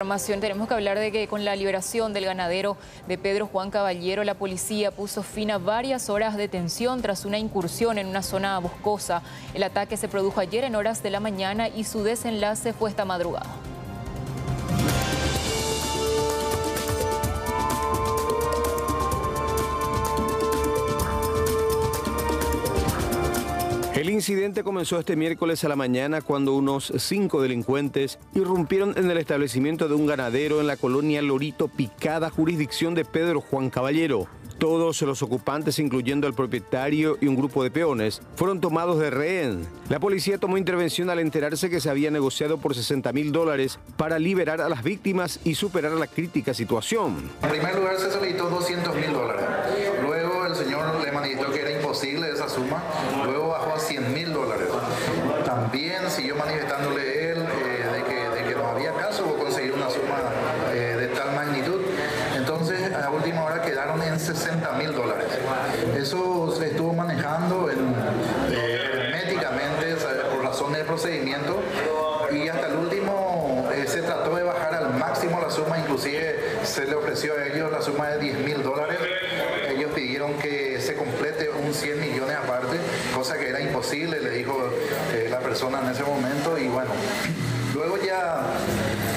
información tenemos que hablar de que con la liberación del ganadero de Pedro Juan Caballero, la policía puso fin a varias horas de tensión tras una incursión en una zona boscosa. El ataque se produjo ayer en horas de la mañana y su desenlace fue esta madrugada. Incidente comenzó este miércoles a la mañana cuando unos cinco delincuentes irrumpieron en el establecimiento de un ganadero en la colonia Lorito Picada, jurisdicción de Pedro Juan Caballero. Todos los ocupantes, incluyendo al propietario y un grupo de peones, fueron tomados de rehén. La policía tomó intervención al enterarse que se había negociado por 60 mil dólares para liberar a las víctimas y superar la crítica situación. En primer lugar se solicitó 200 mil dólares. Luego el señor le manifestó que era imposible esa suma. Luego en 60 mil dólares. Eso se estuvo manejando en, eh, por razones de procedimiento y hasta el último se trató de bajar al máximo la suma, inclusive se le ofreció a ellos la suma de 10 mil dólares. Ellos pidieron que se complete un 100 millones aparte, cosa que era imposible, le dijo eh, la persona en ese momento y bueno. Luego ya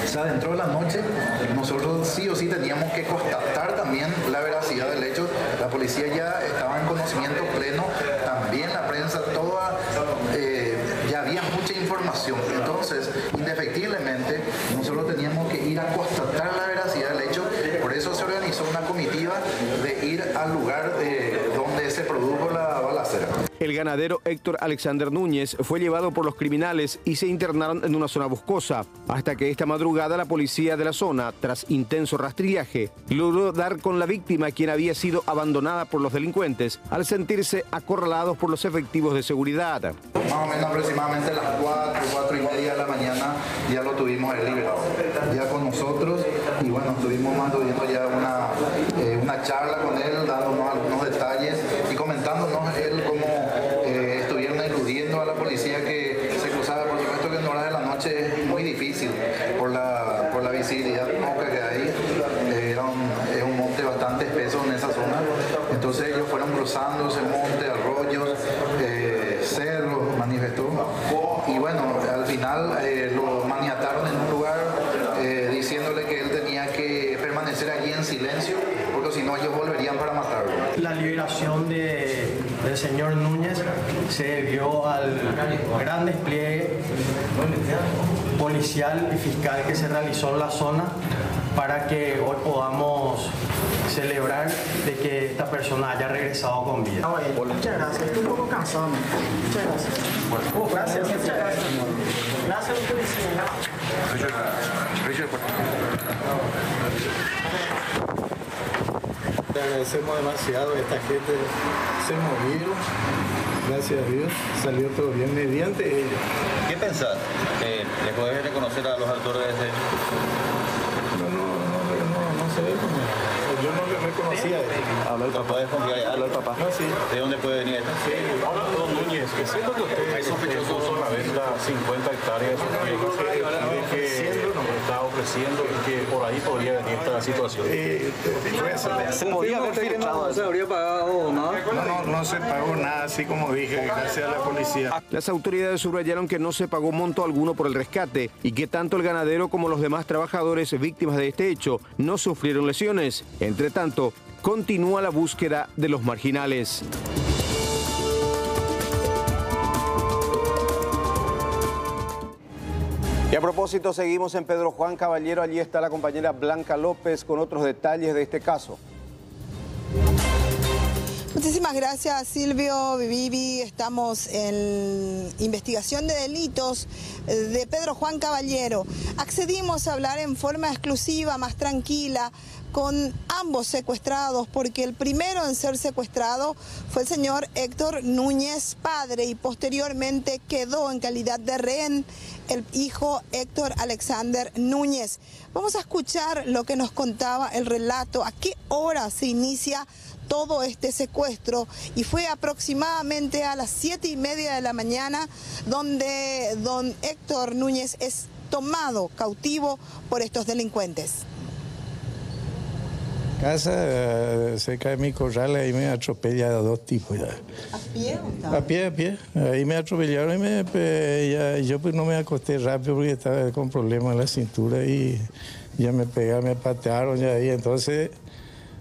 se adentró la noche, nosotros sí o sí teníamos que constatar también la veracidad del hecho. La policía ya estaba en conocimiento pleno, también la prensa, toda, eh, ya había mucha información. Entonces, indefectiblemente, nosotros teníamos que ir a constatar la veracidad del hecho. Por eso se organizó una comitiva de ir al lugar de donde se produjo la balacera. El ganadero Héctor Alexander Núñez fue llevado por los criminales y se internaron en una zona boscosa, hasta que esta madrugada la policía de la zona, tras intenso rastrillaje, logró dar con la víctima quien había sido abandonada por los delincuentes al sentirse acorralados por los efectivos de seguridad. Más o menos aproximadamente a las 4, 4 y media de la mañana ya lo tuvimos liberado, ya con nosotros y bueno, estuvimos manteniendo ya una, eh, una charla con él, dándonos algunos detalles y comentándonos él cómo eh, estuvieron eludiendo a la policía que se cruzaba. Por supuesto que en horas de la noche es muy difícil por la, por la visibilidad poca que hay. Eh, era un, es un monte bastante espeso en esa zona. Entonces ellos fueron cruzando ese monte, arroyos, eh, cerros, manifestó. Y bueno, al final lo maniataron en un lugar diciéndole que él tenía que permanecer allí en silencio porque si no ellos volverían para matarlo. La liberación de, del señor Núñez se debió al gran despliegue policial y fiscal que se realizó en la zona para que hoy podamos celebrar de que esta persona haya regresado con vida. Muchas gracias, estoy un poco cansado. Muchas gracias. Bueno, gracias, muchas gracias. Gracias, policía. Le agradecemos demasiado, esta gente se movieron, gracias a Dios, salió todo bien mediante ellos. ¿Qué pensás? Eh, ¿Le podés reconocer a los autores de ese hecho? No, no, no, no, no sé cómo. Yo no le reconocía eso. Habla el papá. Habla el papá. No, sí. ¿De dónde puede venir esto? Sí, don Núñez, que siento que usted Hay sospechosos a la venta 50 hectáreas ofreciendo y que por ahí podría venir esta situación. Eh, ¿Se podría haber filtrado ¿No se habría pagado nada? No, no, no se pagó nada, así como dije, gracias a la policía. Las autoridades subrayaron que no se pagó monto alguno por el rescate y que tanto el ganadero como los demás trabajadores víctimas de este hecho no sufrieron lesiones. Entre tanto, continúa la búsqueda de los marginales. Y a propósito, seguimos en Pedro Juan Caballero. Allí está la compañera Blanca López con otros detalles de este caso. Muchísimas gracias Silvio, Vivi. Estamos en investigación de delitos de Pedro Juan Caballero. Accedimos a hablar en forma exclusiva, más tranquila, con ambos secuestrados, porque el primero en ser secuestrado fue el señor Héctor Núñez, padre, y posteriormente quedó en calidad de rehén el hijo Héctor Alexander Núñez. Vamos a escuchar lo que nos contaba el relato, a qué hora se inicia todo este secuestro y fue aproximadamente a las siete y media de la mañana donde don Héctor Núñez es tomado cautivo por estos delincuentes. Casa eh, cerca de mi corral, ahí me atropella a dos tipos ya. ¿A pie A pie, a pie. Ahí me atropellaron y me, ya- yo pues no me acosté rápido porque estaba con problemas en la cintura y ya me pegaron, me patearon ya ahí. Entonces,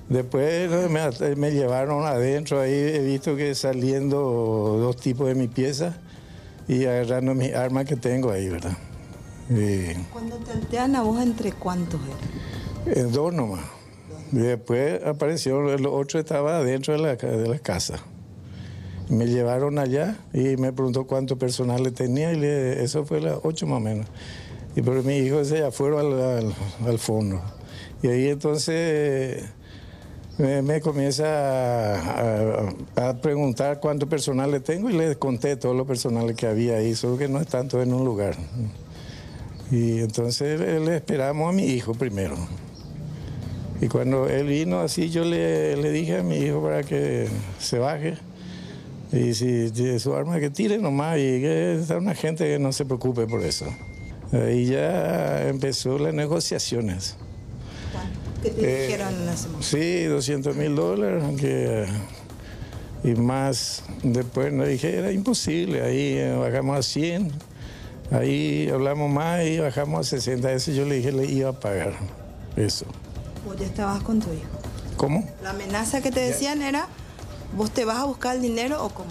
después me, llevaron adentro, ahí he visto que saliendo dos tipos de mi pieza y agarrando mis armas que tengo ahí, ¿verdad? Y- Cuando te altean a vos, ¿entre cuántos eran? en dos nomás. Después apareció, el otro estaba adentro de la, de la casa. Me llevaron allá y me preguntó cuánto personal le tenía y le- eso fue las ocho más o menos. Y pero mi hijo se ya fueron al, al- al fondo. Y ahí entonces me, comienza a, preguntar cuánto personal le tengo y le conté todo lo personal que había ahí, solo que no están todos en un lugar. Y entonces le le esperamos a mi hijo primero. Y cuando él vino así, yo le, le dije a mi hijo para que se baje. Y si tiene su arma, que tire nomás y que está una gente que no se preocupe por eso. Ahí ya empezó las negociaciones. ¿Qué te Eh, dijeron en ese momento? Sí, 200 mil dólares. que, y más, después le dije, era imposible. Ahí eh, bajamos a 100. Ahí hablamos más y bajamos a 60. Eso yo le dije, le iba a pagar. Eso. Vos ya estabas con tu hijo. ¿Cómo? La amenaza que te decían era, ¿vos te vas a buscar el dinero o cómo?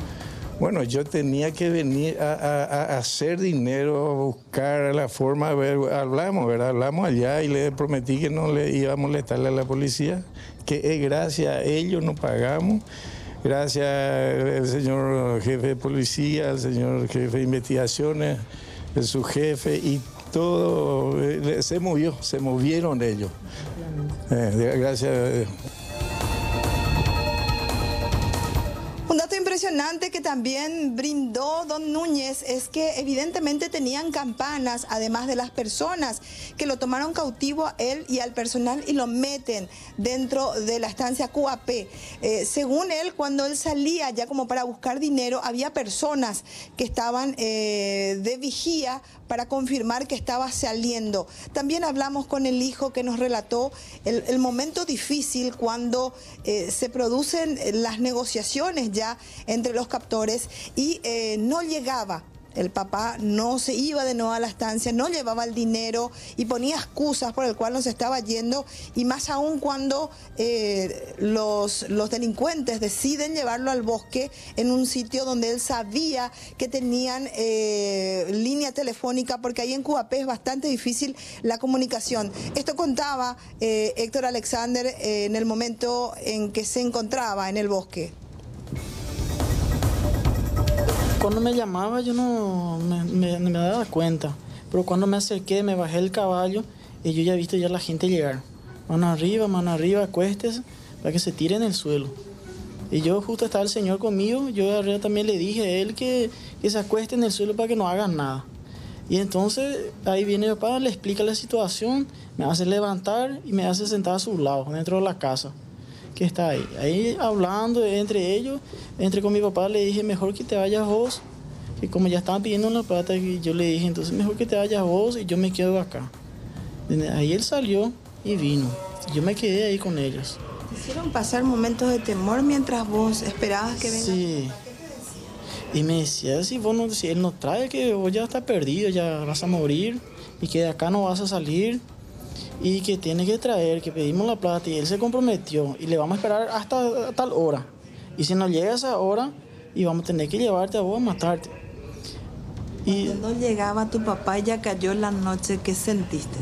Bueno, yo tenía que venir a, a- a hacer dinero, a buscar la forma, a ver, hablamos, ¿verdad? Hablamos allá y le prometí que no le iba a molestarle a la policía, que es gracias a ellos nos pagamos, gracias al señor jefe de policía, al señor jefe de investigaciones, su jefe y todo, eh, se movió, se movieron ellos. Eh, gracias impresionante que también brindó don Núñez es que evidentemente tenían campanas, además de las personas que lo tomaron cautivo a él y al personal y lo meten dentro de la estancia QAP. Eh, según él, cuando él salía ya como para buscar dinero, había personas que estaban eh, de vigía para confirmar que estaba saliendo. También hablamos con el hijo que nos relató el, momento difícil cuando eh, se producen las negociaciones ya entre los captores y eh, no llegaba. El papá no se iba de nuevo a la estancia, no llevaba el dinero y ponía excusas por el cual no se estaba yendo y más aún cuando eh, los, los delincuentes deciden llevarlo al bosque en un sitio donde él sabía que tenían eh, línea telefónica porque ahí en Cuapé es bastante difícil la comunicación. Esto contaba eh, Héctor Alexander eh, en el momento en que se encontraba en el bosque. Cuando me llamaba yo no me, daba cuenta, pero cuando me acerqué, me bajé del caballo y yo ya he visto ya la gente llegar. Mano arriba, mano arriba, acuéstese para que se tire en el suelo. Y yo justo estaba el señor conmigo, yo también le dije a él que, que se acueste en el suelo para que no hagan nada. Y entonces ahí viene mi papá, le explica la situación, me hace levantar y me hace sentar a su lado, dentro de la casa que está ahí. Ahí hablando entre ellos, entre con mi papá, le dije, mejor que te vayas vos, que como ya estaban pidiendo la plata, yo le dije, entonces mejor que te vayas vos y yo me quedo acá. Ahí él salió y vino. Yo me quedé ahí con ellos. ¿Hicieron pasar momentos de temor mientras vos esperabas que venga? Sí. Y me decía, si, vos no, si él no trae, que vos ya estás perdido, ya vas a morir y que de acá no vas a salir y que tiene que traer, que pedimos la plata y él se comprometió y le vamos a esperar hasta tal hora. Y si no llega esa hora, y vamos a tener que llevarte a vos a matarte. Y, Cuando llegaba tu papá y ya cayó la noche, ¿qué sentiste?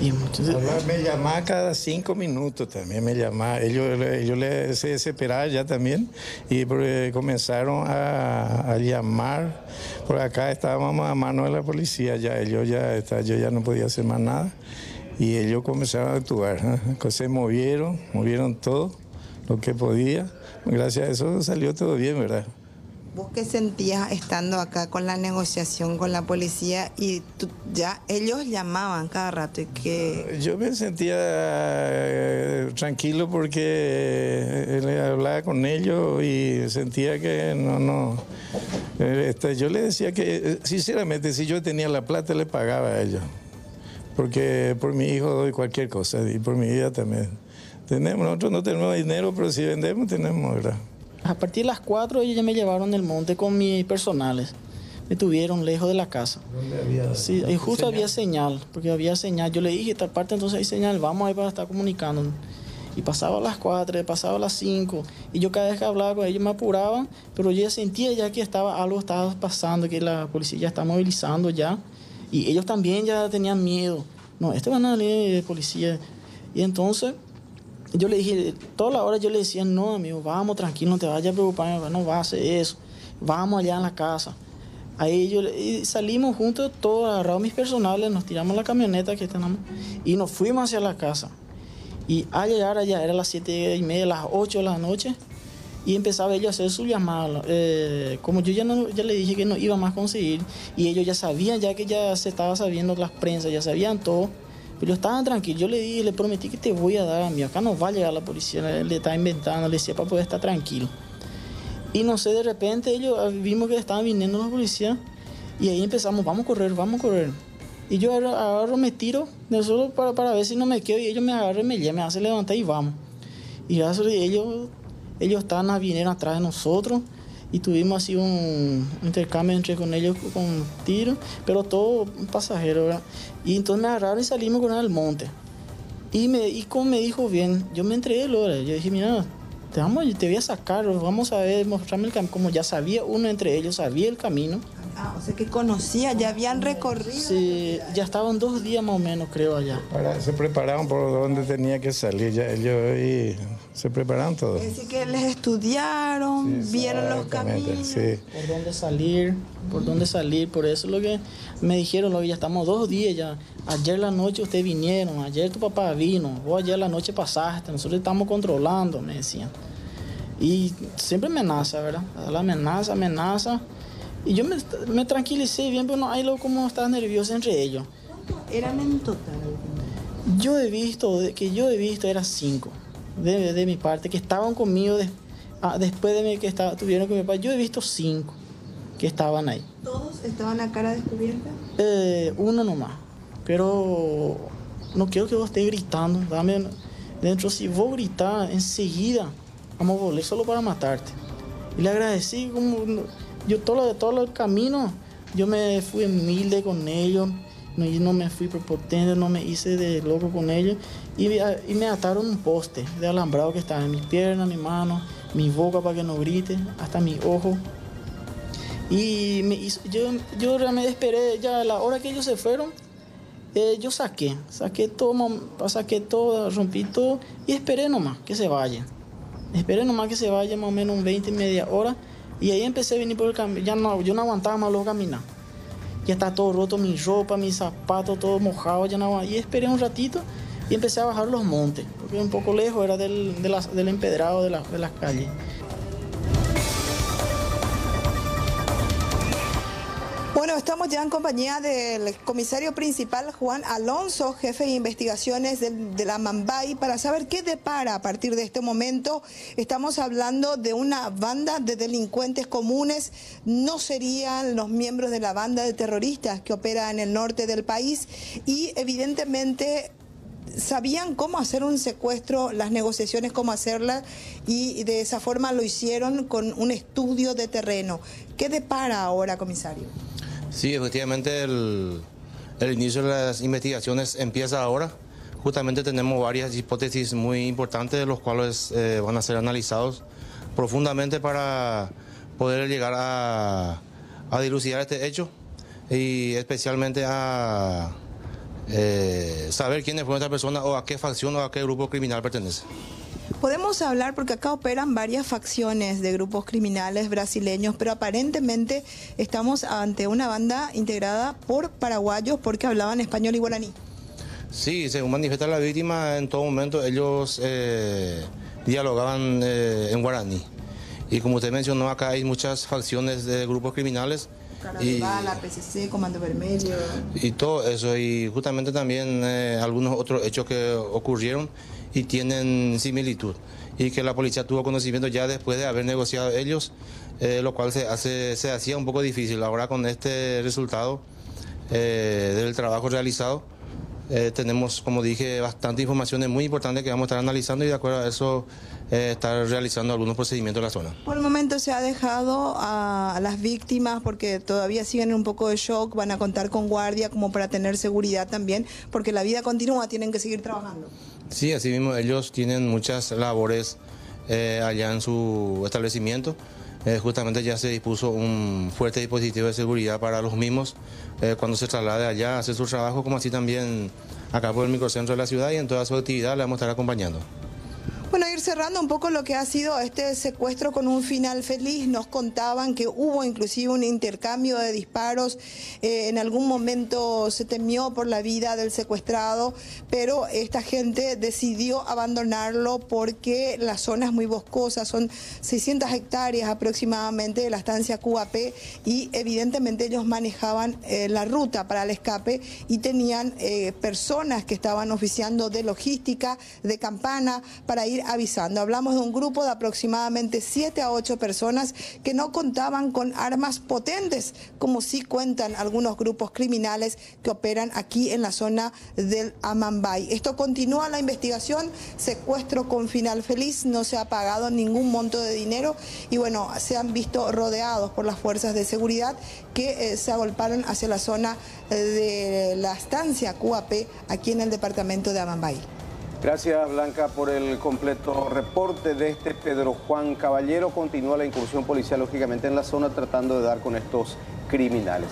y muchos- Hola, me llamaba cada cinco minutos también, me llamaba. Ellos, ellos le, se desesperaban ya también y porque comenzaron a, a llamar. Por acá estábamos a mano de la policía ya, ellos ya, está, yo ya no podía hacer más nada y ellos comenzaron a actuar. ¿eh? Se movieron, movieron todo lo que podía. Gracias a eso salió todo bien, ¿verdad? ¿Vos qué sentías estando acá con la negociación con la policía y ya ellos llamaban cada rato y que... Yo me sentía eh, tranquilo porque eh, hablaba con ellos y sentía que no, no... Eh, este, yo le decía que, sinceramente, si yo tenía la plata le pagaba a ellos. Porque por mi hijo doy cualquier cosa y por mi vida también. Tenemos, nosotros no tenemos dinero, pero si vendemos tenemos, ¿verdad? A partir de las 4 ellos ya me llevaron del monte con mis personales. Me tuvieron lejos de la casa. ¿Dónde había? Sí, y justo había señal, porque había señal. Yo le dije, esta parte entonces hay señal, vamos ahí para estar comunicando. Y pasaba a las 4, pasaba a las 5. Y yo cada vez que hablaba con ellos me apuraba, pero yo ya sentía ya que estaba, algo estaba pasando, que la policía ya está movilizando ya. Y ellos también ya tenían miedo. No, este van a de policía. Y entonces yo le dije, toda la hora yo le decía, no, amigo, vamos, tranquilo, no te vayas a preocupar, no va a hacer eso, vamos allá en la casa. Ahí yo, y salimos juntos, todos agarrados mis personales, nos tiramos la camioneta que tenemos y nos fuimos hacia la casa. Y al llegar allá, era las siete y media, las 8 de la noche, y empezaba ellos a hacer su llamada. Eh, como yo ya, no, ya le dije que no iba más a conseguir, y ellos ya sabían, ya que ya se estaba sabiendo las prensas, ya sabían todo pero yo estaba tranquilo, yo le dije, le prometí que te voy a dar a mí, acá no va a llegar la policía, le estaba inventando, le decía para poder estar tranquilo. Y no sé, de repente ellos ah, vimos que estaban viniendo los policías y ahí empezamos, vamos a correr, vamos a correr. Y yo agarro, me tiro, de solo para, para ver si no me quedo y ellos me agarran, me me hacen levantar y vamos. Y gracias ellos, ellos estaban, vinieron atrás de nosotros y tuvimos así un intercambio entre con ellos con tiro, pero todo un pasajero, ¿verdad? Y entonces me agarraron y salimos con él al monte. Y, me, y como me dijo bien, yo me entregué, Lora. Yo dije, mira, te, vamos, te voy a sacar, vamos a ver, mostrarme el camino. Como ya sabía uno entre ellos, sabía el camino. Ah, o sea que conocía, ya habían recorrido. Sí, ya estaban dos días más o menos, creo, allá. se preparaban por donde tenía que salir, ya ellos y se prepararon todo. Es decir, que les estudiaron, vieron los caminos. Sí. Por dónde salir, por dónde salir, por eso lo que me dijeron, lo que ya estamos dos días ya. Ayer la noche ustedes vinieron, ayer tu papá vino, o ayer la noche pasaste, nosotros estamos controlando, me decían. Y siempre amenaza, ¿verdad? La amenaza, amenaza. Y yo me, me tranquilicé bien, pero no hay lo como estar nervioso entre ellos. ¿Eran en total? Yo he visto, que yo he visto, eran cinco, de, de mi parte, que estaban conmigo ah, después de mí que estaba, tuvieron con mi papá. Yo he visto cinco que estaban ahí. ¿Todos estaban a cara descubierta? Eh, uno nomás. Pero no quiero que vos estés gritando. Dame dentro, si vos gritar enseguida, vamos a volver solo para matarte. Y le agradecí como yo todo, todo el camino, yo me fui humilde con ellos, no, no me fui prepotente, no me hice de loco con ellos. Y, me ataron un poste de alambrado que estaba en mis piernas, mi mano, mi boca para que no grite, hasta mi ojo. Y yo, yo realmente esperé, ya a la hora que ellos se fueron, eh, yo saqué, saqué todo, saqué todo, rompí todo y esperé nomás que se vayan. Esperé nomás que se vayan más o menos un 20, media hora. Y ahí empecé a venir por el camino. Ya no, yo no aguantaba más luego caminar. Ya está todo roto, mi ropa, mis zapatos, todo mojado. Ya no, y esperé un ratito y empecé a bajar los montes, porque un poco lejos era del, del empedrado de, de las calles. Bueno, estamos ya en compañía del comisario principal Juan Alonso, jefe de investigaciones de, la Mambay, para saber qué depara a partir de este momento. Estamos hablando de una banda de delincuentes comunes, no serían los miembros de la banda de terroristas que opera en el norte del país y evidentemente sabían cómo hacer un secuestro, las negociaciones, cómo hacerlas, y de esa forma lo hicieron con un estudio de terreno. ¿Qué depara ahora, comisario? Sí, efectivamente el, inicio de las investigaciones empieza ahora. Justamente tenemos varias hipótesis muy importantes de los cuales eh, van a ser analizados profundamente para poder llegar a, dilucidar este hecho y especialmente a eh, saber quiénes fueron esta persona o a qué facción o a qué grupo criminal pertenece. Podemos hablar porque acá operan varias facciones de grupos criminales brasileños, pero aparentemente estamos ante una banda integrada por paraguayos porque hablaban español y guaraní. Sí, según manifiesta la víctima, en todo momento ellos eh, dialogaban eh, en guaraní. Y como usted mencionó, acá hay muchas facciones de grupos criminales. Y, bala, PCC, Comando Vermelho. Y todo eso, y justamente también eh, algunos otros hechos que ocurrieron y tienen similitud. Y que la policía tuvo conocimiento ya después de haber negociado ellos, eh, lo cual se, hace, se hacía un poco difícil. Ahora con este resultado eh, del trabajo realizado, tenemos, como dije, bastante informaciones muy importantes que vamos a estar analizando y de acuerdo a eso eh, estar realizando algunos procedimientos en la zona. Por el momento se ha dejado a, las víctimas porque todavía siguen en un poco de shock, van a contar con guardia como para tener seguridad también, porque la vida continúa, tienen que seguir trabajando. Sí, así mismo ellos tienen muchas labores eh, allá en su establecimiento. Eh, justamente ya se dispuso un fuerte dispositivo de seguridad para los mismos cuando se traslade allá a hacer su trabajo, como así también acá por el microcentro de la ciudad y en toda su actividad le vamos a estar acompañando. Bueno, ir cerrando un poco lo que ha sido este secuestro con un final feliz, nos contaban que hubo inclusive un intercambio de disparos, eh, en algún momento se temió por la vida del secuestrado, pero esta gente decidió abandonarlo porque la zona es muy boscosa, son 600 hectáreas aproximadamente de la estancia QAP y evidentemente ellos manejaban eh, la ruta para el escape y tenían eh, personas que estaban oficiando de logística, de campana, para ir avisando. Hablamos de un grupo de aproximadamente 7 a 8 personas que no contaban con armas potentes, como sí cuentan algunos grupos criminales que operan aquí en la zona del Amambay. Esto continúa la investigación, secuestro con final feliz, no se ha pagado ningún monto de dinero y bueno, se han visto rodeados por las fuerzas de seguridad que eh, se agolparon hacia la zona eh, de la estancia QAP aquí en el departamento de Amambay. Gracias Blanca por el completo reporte de este Pedro Juan Caballero. Continúa la incursión policial lógicamente en la zona tratando de dar con estos criminales.